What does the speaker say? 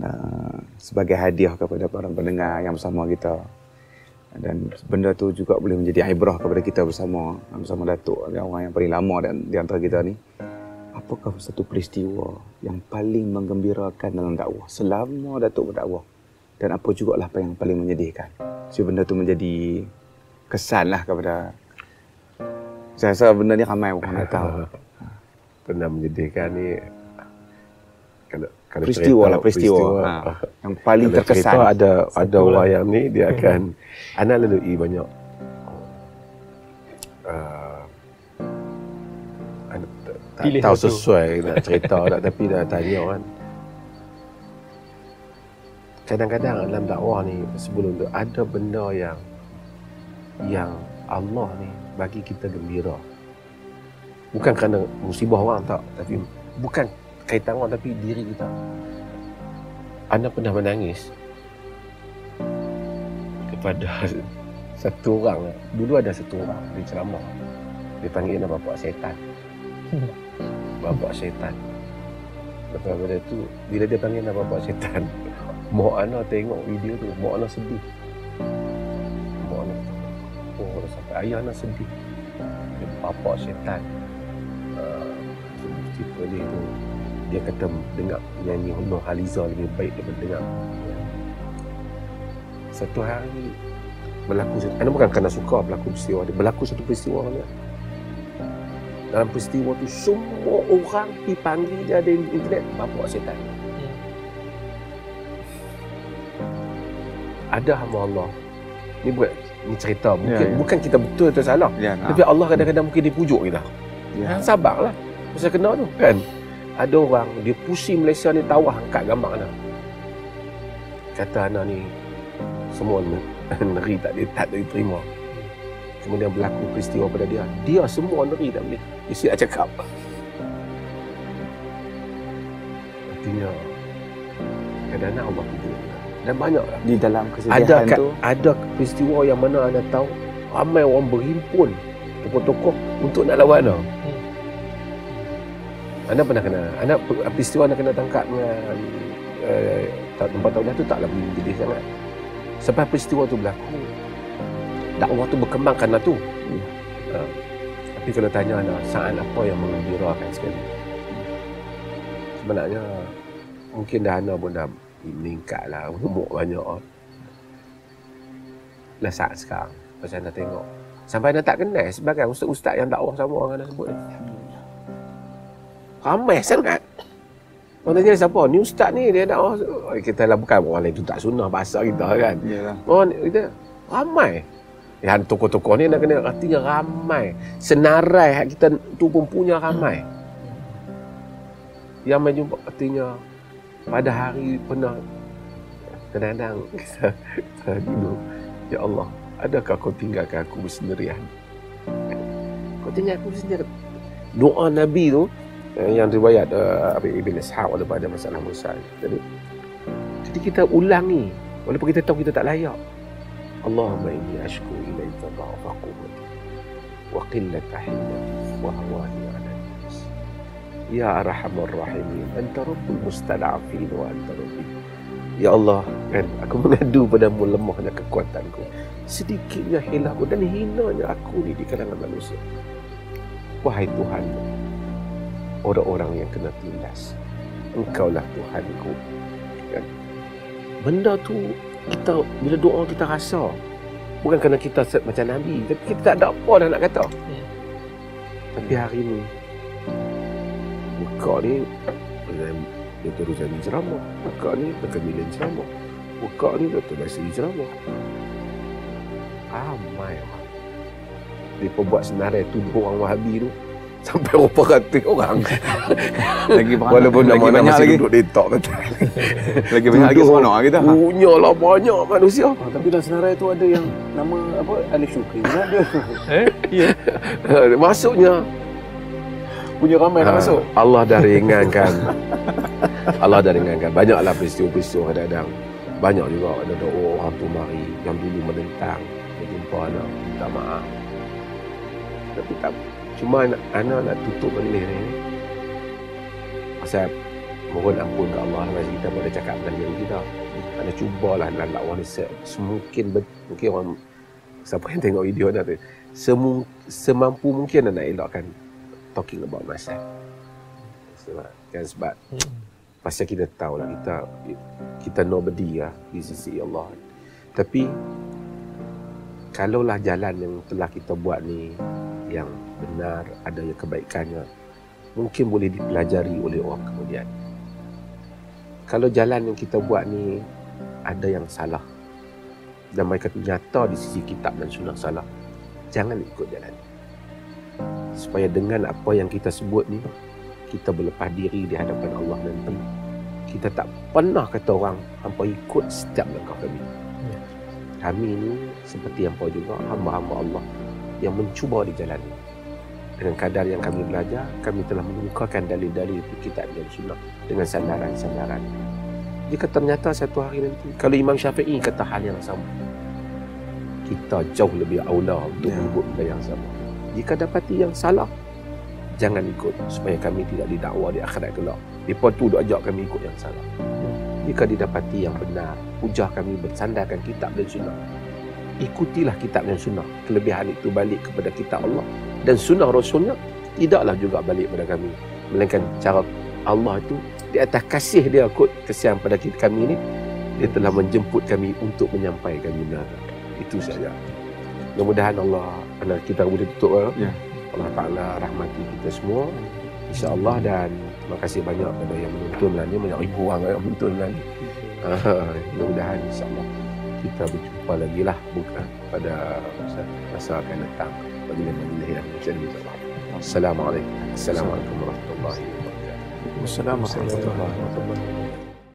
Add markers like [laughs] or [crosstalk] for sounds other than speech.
uh, sebagai hadiah kepada para pendengar yang bersama kita. Dan benda tu juga boleh menjadi ibrah kepada kita bersama bersama Datuk orang yang paling lama dan di antara kita ni. Apakah satu peristiwa yang paling menggembirakan dalam dakwah? Selama Datuk berdakwah. Dan apa juga lah apa yang paling menyedihkan? So benda tu menjadi kesan lah kepada saya rasa benda ni ramai orang nak tahu benda menyedihkan ni kalau kalau peristiwa lah peristiwa, peristiwa. Ha, yang paling terkesan. ada ada orang yang ni dia akan anak lalui banyak. Uh, tak Pilih tahu sesuai nak cerita tak tapi dah tanya kan. Kadang-kadang dalam dakwah ni sebelum tu ada benda yang yang Allah ni bagi kita gembira. Bukan kerana musibah orang tak tapi bukan kaitan orang tapi diri kita. Anda pernah menangis kepada [laughs] satu orang. Dulu ada satu orang di ceramah. Dia panggil nama bapak setan. [laughs] Bapak setan. Lepas pada tu bila dia panggil nama bapak setan [laughs] mak ana tengok video tu mak ana sedih. Mak ana oh sampai ayah ana sedih. Bapak setan. Uh, cerita dia tu dia kata dengar nyanyi Nur Haliza lebih baik daripada dengar. Satu hari berlaku anda bukan kerana suka berlaku peristiwa dia berlaku satu peristiwa ni. Dalam peristiwa tu semua orang dipanggil dia ada internet bapak setan. Hmm. ada hamba Allah. Ni buat ni cerita. Mungkin ya, ya. bukan kita betul atau salah. Ya, tapi Allah kadang-kadang mungkin dipujuk kita. Ya. sabarlah. Pasal kena tu kan ada orang dia pusing Malaysia ni tawah angkat gambar anak kata anak ni semua neri [laughs] tak dia tak diterima kemudian berlaku peristiwa pada dia. Dia semua neri tak boleh dia siap cakap. Artinya kadang-kadang Allah pujuk dan banyak. Di dalam kesedihan ada, tu? ada peristiwa yang mana anda tahu ramai orang berhimpun tokoh-tokoh untuk nak lawan anda anda pernah kena anda peristiwa anda kena tangkap dengan eh, tempat tahun tu taklah jadi sangat. Sampai peristiwa tu berlaku dakwah tu berkembang kerana tu. Hmm. uh, tapi kalau tanya anda saat apa yang mengembirakan sekali? Sebenarnya mungkin dah anda pun dah meningkat lah umur banyak. Lah saat sekarang macam anda tengok. Sampai anda tak kenal sebagai ustaz-ustaz yang dakwah sama orang anda sebut Ramai sangat. Orang tanya siapa? Ni ustaz ni dia nak oh, kita lah bukan orang lain tu tak sunnah bahasa kita kan. Iyalah. Orang kita ramai. Yang tokoh-tokoh ni nak kena artinya ramai. Senarai kita tu pun punya ramai. Yang main jumpa artinya pada hari pernah kadang-kadang kita, [laughs] kita dulu Ya Allah, adakah kau tinggalkan aku bersendirian? Kau tinggal aku bersendirian. Doa Nabi tu Eh, yang riwayat uh, Ibn Ishaq daripada masalah Musa. Jadi, jadi kita ulangi walaupun kita tahu kita tak layak. Allahumma inni ashku ilaika dha'fa quwwati wa qillata hilyati wa hawani 'ala nas. Ya arhamar rahimin, anta rabbul mustada'afin wa anta rabbi. Ya Allah, kan aku mengadu padamu lemahnya kekuatanku. Sedikitnya hilangku dan hinanya aku ni di kalangan manusia. Wahai Tuhan, orang-orang yang kena tindas. Engkaulah Tuhanku. Kan? Benda tu kita bila doa kita rasa bukan kerana kita macam Nabi tapi kita tak ada apa dah nak kata. Hmm. Tapi hari ni buka ni Dr. Ruzani ceramah. Buka ni Dr. Milan ceramah. Buka ni Dr. Basri ceramah. Ramai orang. Dia pembuat senarai tuduh orang Wahabi tu sampai berapa ratus orang. Lagi banyak walaupun lagi banyak masih lagi. duduk di top lagi banyak lagi semua nak kita punya lah banyak manusia. Oh, tapi dalam senarai tu ada yang nama apa Alif Syukri. Ada? Eh? Ya. Yeah. [laughs] masuknya. Punya ramai ha, masuk. Allah dah ringankan. Allah dah ringankan. Banyaklah peristiwa-peristiwa kadang-kadang. Banyak juga ada doa orang tu mari. Yang dulu menentang. Jumpa anak. Minta maaf. Tapi tak Cuma anak, nak tutup benda ni Pasal mohon ampun ke Allah macam kita boleh cakap dengan diri kita. Anda cubalah nak lawan ni se- semungkin mungkin orang siapa yang tengok video dah tu semu, semampu mungkin nak elakkan talking about myself. Sebab kan sebab pasal kita tahu lah kita kita nobody lah di sisi Allah. Tapi kalaulah jalan yang telah kita buat ni yang benar ada yang kebaikannya mungkin boleh dipelajari oleh orang kemudian. Kalau jalan yang kita buat ni ada yang salah. Dan mereka nyata di sisi kitab dan sunnah salah. Jangan ikut jalan. Ni. supaya dengan apa yang kita sebut ni kita berlepas diri di hadapan Allah nanti kita tak pernah kata orang hampa ikut setiap langkah kami. Ya. kami ni seperti hampa juga hamba-hamba Allah yang mencuba di jalan ini. Dengan kadar yang kami belajar kami telah mengukakan dalil-dalil kitab dan sunnah dengan sandaran-sandaran. Jika ternyata satu hari nanti kalau Imam Syafi'i kata hal yang sama kita jauh lebih aula untuk Ya. menyebut benda yang sama. Jika dapati yang salah jangan ikut supaya kami tidak didakwa di akhirat kelak. Mereka tu duk ajak kami ikut yang salah. Jika didapati yang benar hujah kami bersandarkan kitab dan sunnah ikutilah kitab dan sunnah. Kelebihan itu balik kepada kitab Allah. Dan sunnah rasulnya tidaklah juga balik pada kami. Melainkan cara Allah itu di atas kasih dia kot kesian pada kita kami ni dia telah menjemput kami untuk menyampaikan benar. Itu saja. Mudah-mudahan Allah anak kita boleh tutup eh? Ya. Allah Ta'ala rahmati kita semua. InsyaAllah dan terima kasih banyak kepada yang menonton lah ni. Banyak ribu orang yang menonton lah ni Ah, mudah-mudahan insyaAllah kita berjumpa lagi lah bukan pada masa, akan datang. Majlis-majlis yang ni insyaAllah Assalamualaikum. Assalamualaikum warahmatullahi wabarakatuh. Wassalamualaikum warahmatullahi wabarakatuh.